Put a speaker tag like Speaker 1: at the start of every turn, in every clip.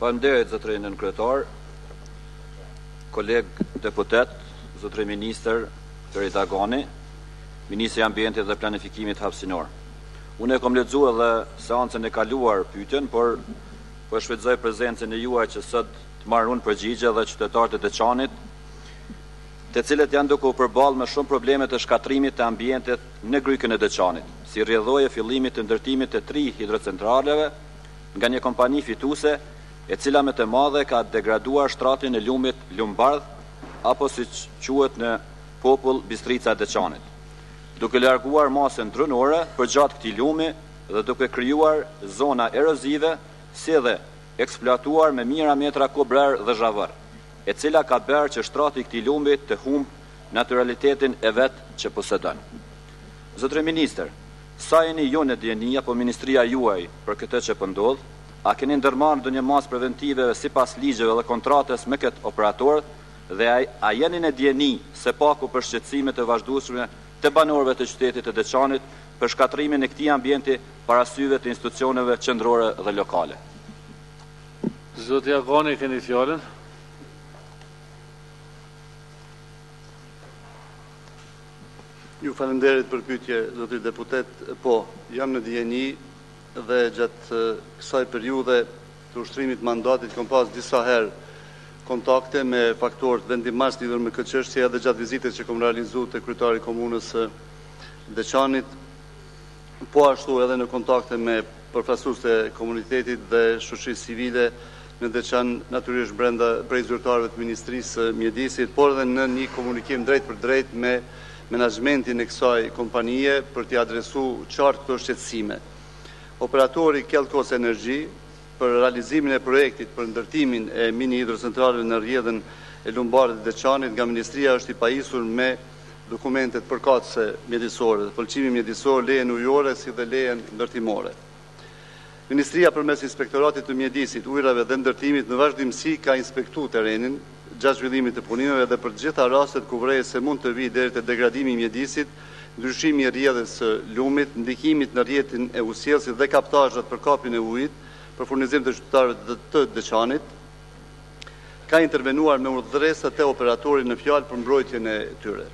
Speaker 1: Faleminderit zotëri nënkryetar, kolegë deputet, zotëri ministër Ferid Agani, ministri i Ambientit dhe Planifikimit Hapësinor. Unë e kam lexuar edhe seancën e kaluar pyetjen, por po e shfrytëzoj prezencën e juaj që sot të marr unë përgjigje dhe qytetarët e Deçanit, të cilët janë duke u përballë me shumë probleme të shkatërrimit të ambientit në Grykën e Deçanit, si rrjedhojë e fillimit të ndërtimit të tri hidrocentraleve nga një kompani fituese, e cila me të madhe ka degraduar shtratin e lumit Lumbardh apo siç quhet në popull Bistrica e Deçanit, duke larguar masën drunore përgjatë këtij lumi dhe duke krijuar zona erozive si dhe eksploatuar me mijëra metra kub rërë dhe zhavorr, e cila ka bërë që shtrati i këtij lumi të humbë natyralitetin e vet që posedon. Zotëri ministër, sa jeni ju në dijeni apo ministria juaj për këtë që po ndodh? A keni ndërmarrë ndonjë masë preventive sipas ligjeve dhe kontratës me këtë operator dhe a jeni në dijeni së paku për shqetësimet e vazhdueshme të banorëve të qytetit të Deçanit për shkatërrimin e këtij ambienti para syve të institucioneve qendrore dhe lokale?
Speaker 2: Zoti Agani e keni fjalën.
Speaker 3: Ju falemnderit për pyetje, zoti deputet. Po, jam në dijeni dhe gjatë kësaj periudhe të ushtrimit mandatit kam pas disa herë kontakte me faktorët vendimmarrës lidhur me këtë çështje edhe gjatë vizitës që kam realizuar te kryetari i komunës së Deçanit po ashtu edhe në kontakte me përfaqësues të komunitetit dhe shoqërisë civile, në Deçan, natyrisht brenda prej zyrtarëve të Ministrisë së Mjedisit, por edhe në një komunikim drejtpërdrejt me menaxhmentin e kësaj kompanie për t'i adresuar qartë këto shqetësime. Operatori Kelkos Energy për realizimin e projektit për ndërtimin e mini-hidrocentraleve në rrjedhën e Lumbardhit të Deçanit nga Ministria është i pajisur me dokumentet përkatëse mjedisore pëlqimin mjedisor, lejen ujore si dhe lejen ndërtimore. Ministria përmes Inspektoratit të Mjedisit, Ujërave dhe Ndërtimit në vazhdimësi ka inspektu terenin gjatë zhvillimit të punimeve dhe për të gjitha rastet ku vëren se mund të vijë deri te degradimi i mjedisit, ndryshimi i rrjedhës së lumit, ndikimit në rrjetin e ujësjellësit dhe kaptazhat për kapjen e ujit për furnizim të qytetarëve të Deçanit. ka intervenuar me urdhëresa te operatori në fjalë për mbrojtjen e tyre.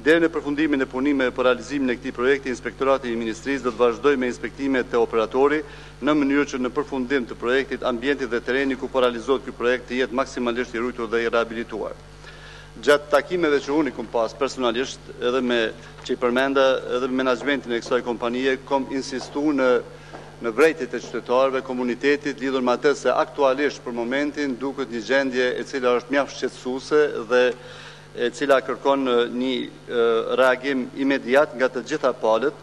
Speaker 3: Deri në përfundimin e punimeve për realizimin e këtij projekti, Inspektorati i Ministrisë do të vazhdojë me inspektimet te operatori në mënyrë që në përfundim të projektit ambienti dhe tereni ku po realizohet ky projekt të jetë maksimalisht i rujtur dhe i rehabilituar. Gjatë takimeve që unë i kom pas personalisht edhe me që i përmenda edhe me menaxhmentin e kësaj kompanie kom insistu në në vrejtjet e qytetarëve, komunitetit lidhur me atë se aktualisht për momentin duket një gjendje e cila është mjaft shqetësuese dhe e cila kërkon një reagim imediat nga të gjitha palët.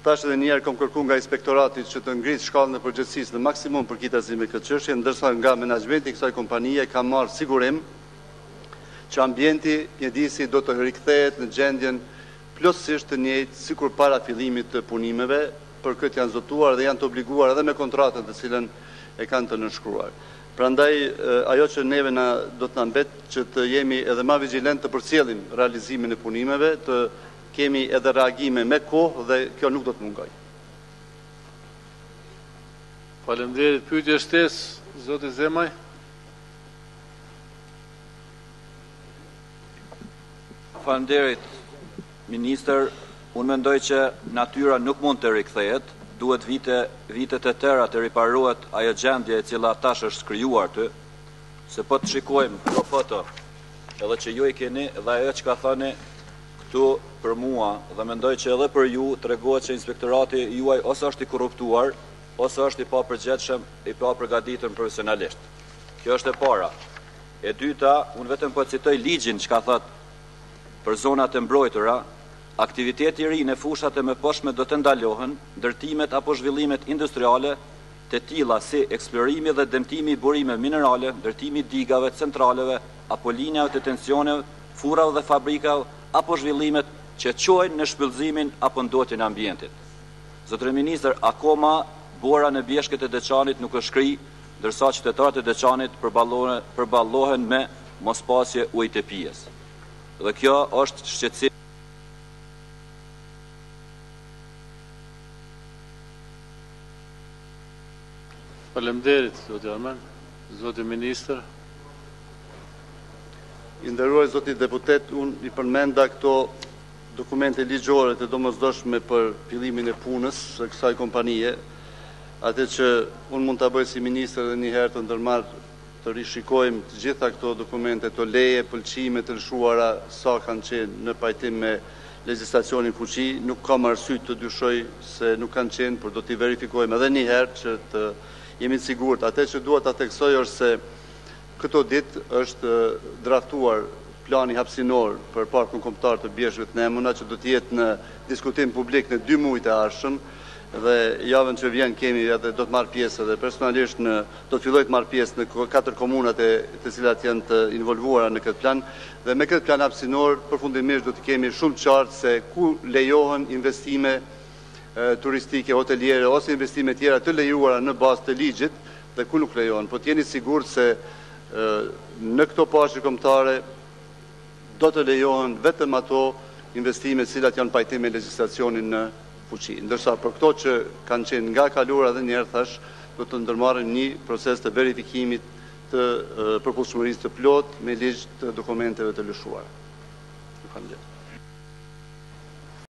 Speaker 3: Tash edhe një herë kam kërku nga Inspektorati që të ngrit shkallën e përgjegjësisë në maksimum përkitazi me këtë çështje, ndërsa nga menaxhmenti i kësaj kompanie kam marrë sigurim që ambienti mjedisi do të rikthehet në gjendjen plotësisht të njëjtë sikur para fillimit të punimeve, për këtë janë zotuar dhe janë të obliguar edhe me kontratën të cilën e kanë të nënshkruar. Prandaj ajo që neve na do të na mbet që të jemi edhe ma vigjilent të përcjellim realizimin e punimeve, të Kemi edhe reagime me kohë dhe kjo nuk do të mungojë.
Speaker 2: Faleminderit. Pyetje shtesë, zoti Zemaj?
Speaker 1: Faleminderit, ministër. Unë mendoj që natyra nuk mund të rikthehet, duhet vite, vite të tëra të riparohet ajo gjendje e cila tash është krijuar aty, se po të shikojmë këto foto, edhe që ju i keni, dhe ajo çka thoni këtu për mua dhe mendoj që edhe për ju tregohet që inspektorati juaj ose është i korruptuar ose është i papërgjegjshëm, i papërgatitur profesionalisht. Kjo është e para. E dyta, unë vetëm po e citoj ligjin çka thotë për zonat e mbrojtura, aktiviteti i ri në fushat e mëposhtme do të ndalohen, ndërtimet apo zhvillimet industriale të tilla si eksplorimi dhe dëmtimi i burimeve minerale, ndërtimi i digave, centraleve apo linjave të tensioneve furrave dhe fabrikave apo zhvillimet që çojnë në shpyllëzimin apo ndotjen e ambientit. Zotëri ministër, akoma bora në bjeshkët e Deçanit nuk është shkri, ndërsa qytetarët e Deçanit përballohen me mospasje ujit të pijes. Dhe kjo është shqetësim.
Speaker 2: Faleminderit, zoti Armand. Zoti ministër.
Speaker 3: I nderuar zoti deputet, unë i përmenda këto dokumente ligjore të domosdoshme për fillimin e punës së kësaj kompanie, atë që unë mund ta bëj si ministër edhe njëherë të ndërmarr të rishikojmë të gjitha këto dokumente, këto leje, pëlqime të lëshuara sa kanë qenë në pajtim me legjislacionin në fuqi, nuk kam arsye të dyshoj se nuk kanë qenë, por do t'i verifikojmë edhe njëherë që të Jemi të sigurt. Atë që duhet ta theksoj është se këto ditë është draftuar plani hapësinor për Parkun Kombëtar të Bjeshkëve të Nemuna që do të jetë në diskutim publik në dy muajt e ardhshëm dhe javën që vjen kemi edhe do të marr pjesë edhe personalisht do të filloj të marr pjesë në katër komunat e të cilat janë të involvuara në këtë plan dhe me këtë plan hapësinor përfundimisht do të kemi shumë qartë se ku lejohen investime turistike, hoteliere ose investime tjera të lejuara në bazë të ligjit dhe ku nuk lejohen. Po të jeni sigurt se në këto parqe kombëtare do të lejohen vetëm ato investime të cilat janë pajtim me legjislacionin në fuqi. Ndërsa për këto që kanë qenë nga e kaluara edhe njëherë thash do të ndërmarrim një proces të verifikimit të përputhshmërisë të plotë me ligj të dokumenteve të lëshuara. Ju falënderoj.